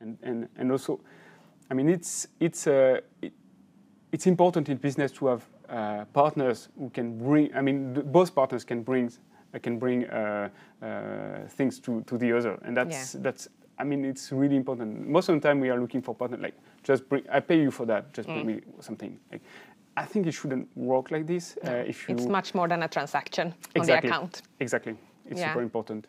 And, and, and also, I mean, it's, it's, uh, it, it's important in business to have uh, partners who can bring, I mean, both partners can bring, uh, can bring uh, uh, things to, to the other. And that's, yeah. that's, I mean, it's really important. Most of the time we are looking for partners like, just bring, I pay you for that, just bring mm. me something. Like, I think it shouldn't work like this. No, uh, if you, it's much more than a transaction exactly, on the account. Exactly. It's yeah. super important.